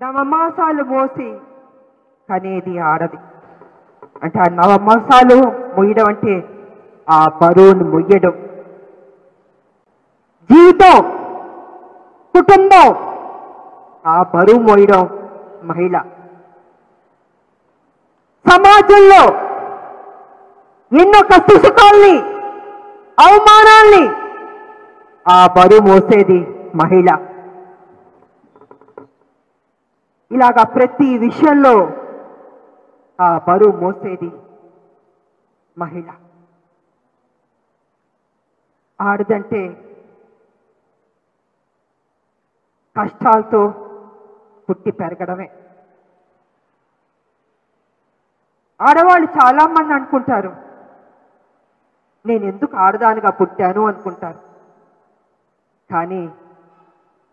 నవమాసాలు మోసి కనేది ఆడది అంటే ఆ నవమాసాలు మొయ్యడం అంటే ఆ బరువును మొయ్యడం. జీవితం కుటుంబం ఆ బరువు మోయడం మహిళ. సమాజంలో ఎన్నో కష్టసుఖాల్ని అవమానాల్ని ఆ బరువు మోసేది మహిళ. ఇలాగా ప్రతి విషయంలో ఆ బరువు మోసేది మహిళ. ఆడదంటే కష్టాలతో పుట్టి పెరగడమే. ఆడవాళ్ళు చాలా మంది అనుకుంటారు నేను ఎందుకు ఆడదానిగా పుట్టాను? అనుకుంటారు. కానీ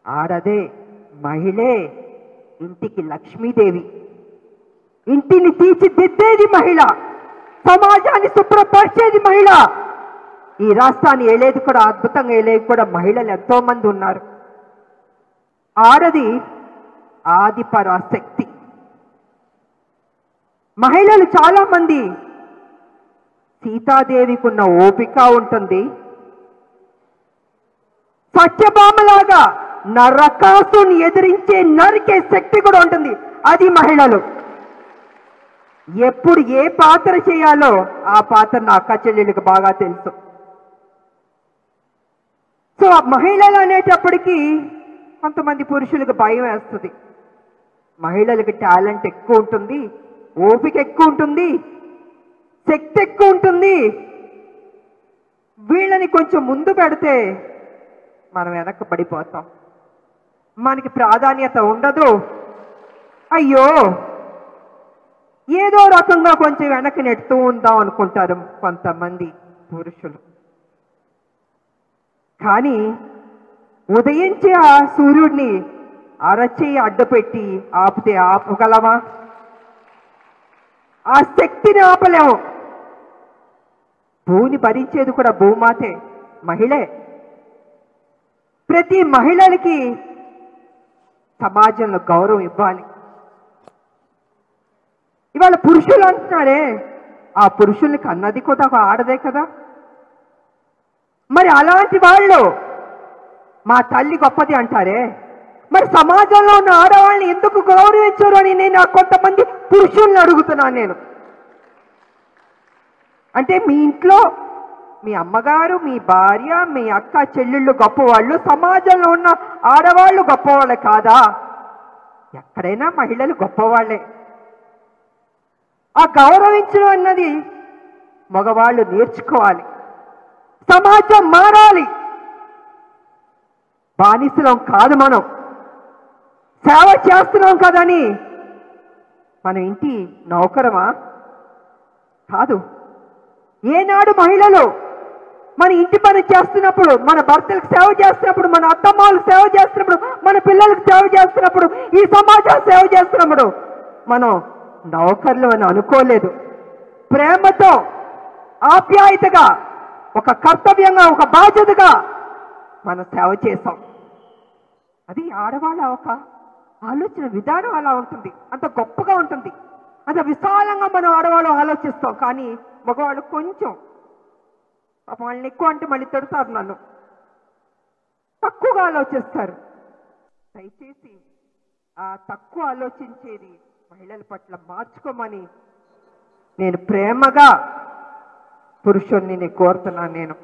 ఆడదే మహిళే. ఇంటికి లక్ష్మీదేవి. ఇంటిని తీర్చిదిద్దేది మహిళ. సమాజాన్ని శుభ్రపరిచేది మహిళ. ఈ రాష్ట్రాన్ని ఏలేది కూడా అద్భుతంగా ఏలేది కూడా మహిళలు ఎంతో మంది ఉన్నారు. ఆడది ఆది పరాశక్తి మహిళలు చాలా మంది సీతాదేవికి ఉన్న ఓపిక ఉంటుంది. సత్యభామలాగా నరకాసుని ఎదిరించే నరికే శక్తి కూడా ఉంటుంది. అది మహిళలు. ఎప్పుడు ఏ పాత్ర చేయాలో ఆ పాత్ర నా అక్క చెల్లెళ్ళకి బాగా తెలుసు. సో ఆ మహిళలు అనేటప్పటికీ కొంతమంది పురుషులకు భయం వేస్తుంది. మహిళలకు టాలెంట్ ఎక్కువ ఉంటుంది ఓపిక ఎక్కువ ఉంటుంది శక్తి ఎక్కువ ఉంటుంది. వీళ్ళని కొంచెం ముందు పెడితే మనం వెనక్కి పడిపోతాం మనకి ప్రాధాన్యత ఉండదు. అయ్యో! ఏదో రకంగా కొంచెం వెనక్కి నెడుతూ ఉందాం అనుకుంటారు కొంతమంది పురుషులు. కానీ ఉదయించే ఆ సూర్యుడిని అరచేయి అడ్డుపెట్టి ఆపితే ఆపగలమా? ఆ శక్తిని ఆపలేము. భూని భరించేది కూడా భూమాతే మహిళే. ప్రతి మహిళలకి సమాజంలో గౌరవం ఇవ్వాలి. ఇవాళ పురుషులు అంటున్నారే ఆ పురుషుల్ని కన్నది కూడా ఒక ఆడదే కదా? మరి అలాంటి వాళ్ళు మా తల్లి గొప్పది అంటారే? మరి సమాజంలో ఉన్న ఆడవాళ్ళని ఎందుకు గౌరవించరు అని నేను కొంతమంది పురుషుల్ని అడుగుతున్నాను నేను. అంటే మీ ఇంట్లో మీ అమ్మగారు మీ భార్య మీ అక్క చెల్లెళ్ళు గొప్పవాళ్ళు సమాజంలో ఉన్న ఆడవాళ్ళు గొప్పవాళ్ళే కాదా? ఎక్కడైనా మహిళలు గొప్పవాళ్ళే ఆ గౌరవించడం అన్నది మగవాళ్ళు నేర్చుకోవాలి. సమాజం మారాలి. బానిసలం కాదు మనం. సేవ చేస్తున్నాం కదని మన ఇంటి నౌకరమా? కాదు. ఏనాడు మహిళలు మన ఇంటి పని చేస్తున్నప్పుడు మన భర్తలకు సేవ చేస్తున్నప్పుడు మన అత్తమ్మలకు సేవ చేస్తున్నప్పుడు మన పిల్లలకు సేవ చేస్తున్నప్పుడు ఈ సమాజం సేవ చేస్తున్నప్పుడు మనం నౌకర్లు అని అనుకోలేదు. ప్రేమతో ఆప్యాయతగా ఒక కర్తవ్యంగా ఒక బాధ్యతగా మనం సేవ చేసాం అది ఆడవాళ్ళ ఒక ఆలోచన విధానం అలా ఉంటుంది. అంత గొప్పగా ఉంటుంది. అంత విశాలంగా మనం ఆడవాళ్ళు ఆలోచిస్తాం. కానీ మగవాళ్ళు కొంచెం పాపం వాళ్ళని ఎక్కువ అంటే మళ్ళీ తిడతారు నన్ను. తక్కువగా ఆలోచిస్తారు. దయచేసి ఆ తక్కువ ఆలోచించేది మహిళల పట్ల మార్చుకోమని నేను ప్రేమగా పురుషుణ్ణి నేను కోరుతున్నాను నేను.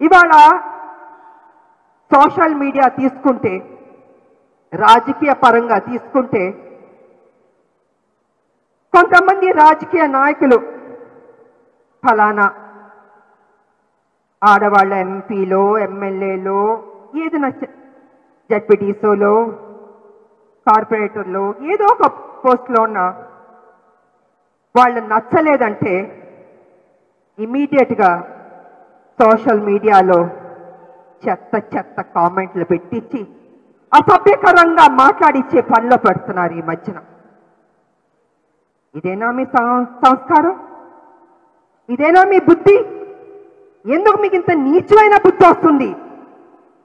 ఇవాళ సోషల్ మీడియా తీసుకుంటే రాజకీయ పరంగా తీసుకుంటే కొంతమంది రాజకీయ నాయకులు ఫలానా? ఆడవాళ్ళ ఎంపీలో ఎమ్మెల్యేలో ఏదైనా జడ్పీటీసోలో కార్పొరేటర్లో ఏదో ఒక పోస్ట్లో ఉన్న వాళ్ళు నచ్చలేదంటే ఇమీడియట్గా సోషల్ మీడియాలో చెత్త చెత్త కామెంట్లు పెట్టించి అసభ్యకరంగా మాట్లాడిచ్చే పనిలో పెడుతున్నారు ఈ మధ్యన. ఇదేనా మీ సం- సంస్కారం? ఇదేనా మీ బుద్ధి? ఎందుకు మీకు ఇంత నీచమైన బుద్ధి వస్తుంది?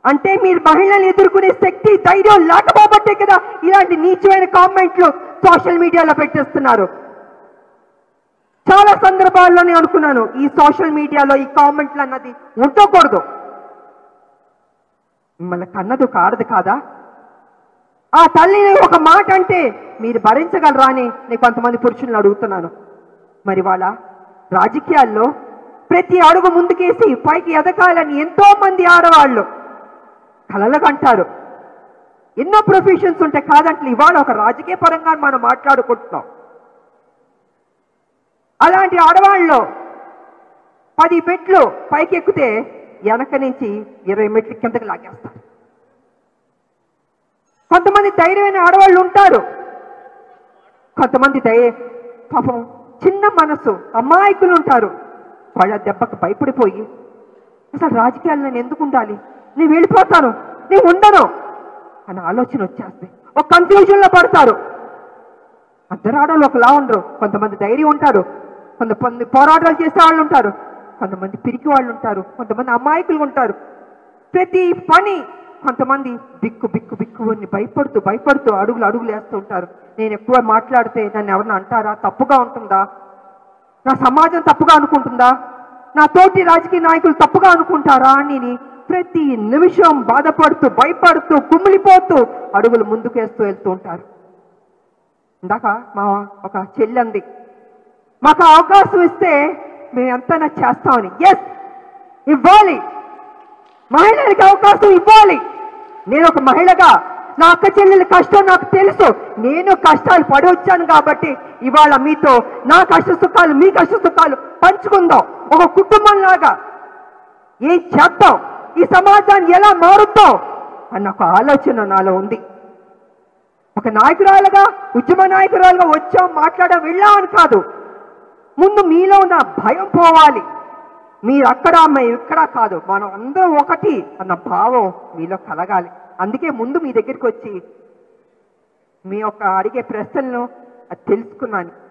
అంటే మీరు మహిళలు ఎదుర్కొనే శక్తి ధైర్యం లేకపోబట్టే కదా ఇలాంటి నీచమైన కామెంట్లు సోషల్ మీడియాలో పెట్టేస్తున్నారు. చాలా సందర్భాల్లో నేను అనుకున్నాను ఈ సోషల్ మీడియాలో ఈ కామెంట్లు అన్నది ఉండకూడదు. మిమ్మల్ని కన్నది ఒక కాదా? ఆ తల్లిని ఒక మాట అంటే మీరు భరించగలరా అని నేను కొంతమంది పురుషులను అడుగుతున్నాను. మరి వాళ్ళ రాజకీయాల్లో ప్రతి అడుగు ముందుకేసి పైకి ఎదగాలని ఎంతో మంది ఆడవాళ్ళు కలలకంటారు ఎన్నో ప్రొఫెషన్స్ ఉంటాయి కాదంటే ఇవాళ ఒక రాజకీయ పరంగా మనం మాట్లాడుకుంటున్నాం. అలాంటి ఆడవాళ్ళు పది మెట్లు పైకి ఎక్కితే వెనక నుంచి ఇరవై మెట్లు కిందకి లాగేస్తారు. కొంతమంది ధైర్యమైన ఆడవాళ్ళు ఉంటారు. కొంతమంది దయ పాపం చిన్న మనసు అమాయకులు ఉంటారు. వాళ్ళ దెబ్బకు భయపడిపోయి అసలు రాజకీయాలు నేను ఎందుకు ఉండాలి? నేను వెళ్ళిపోతాను నేను ఉండను అన్న ఆలోచన వచ్చేస్తే ఒక కన్ఫ్యూజన్లో పడతారు. అందరు ఒకలా ఉండరు. కొంతమంది ధైర్యం ఉంటారు. కొంతమంది పోరాటాలు చేసే వాళ్ళు ఉంటారు. కొంతమంది పిరికి వాళ్ళు ఉంటారు. కొంతమంది అమాయకులు ఉంటారు. ప్రతి పని కొంతమంది బిక్కు బిక్కు బిక్కు అని భయపడుతూ భయపడుతూ అడుగులు అడుగులు వేస్తూ ఉంటారు. నేను ఎక్కువ మాట్లాడితే నన్ను ఎవరన్నా అంటారా? తప్పుగా ఉంటుందా? నా సమాజం తప్పుగా అనుకుంటుందా? నా తోటి రాజకీయ నాయకులు తప్పుగా అనుకుంటారా అని ప్రతి నిమిషం బాధపడుతూ భయపడుతూ కుమిలిపోతూ అడుగులు ముందుకేస్తూ వెళ్తూ ఉంటారు. ఇందాక మా ఒక చెల్లంది మాకు అవకాశం ఇస్తే మేము ఎంతైనా చేస్తామని. ఎస్ ఇవ్వాలి. మహిళలకి అవకాశం ఇవ్వాలి. నేను ఒక మహిళగా నా అక్క చెల్లెల కష్టం నాకు తెలుసు. నేను కష్టాలు పడొచ్చాను కాబట్టి ఇవాళ మీతో నా కష్ట సుఖాలు మీ కష్ట సుఖాలు పంచుకుందాం. ఒక కుటుంబంలాగా. ఏం చేద్దాం ఈ సమాజాన్ని ఎలా మారుద్దాం? అన్న ఒక ఆలోచన నాలో ఉంది. ఒక నాయకురాలుగా ఉద్యమ నాయకురాలుగా వచ్చాం మాట్లాడడం వెళ్ళామని కాదు. ముందు మీలో ఉన్న భయం పోవాలి. మీరు అక్కడ మేము ఇక్కడ కాదు. మనం అందరం ఒకటి అన్న భావం మీలో కలగాలి. అందుకే ముందు మీ దగ్గరికి వచ్చి మీ యొక్క అడిగే ప్రశ్నలను అది తెలుసుకున్నాను.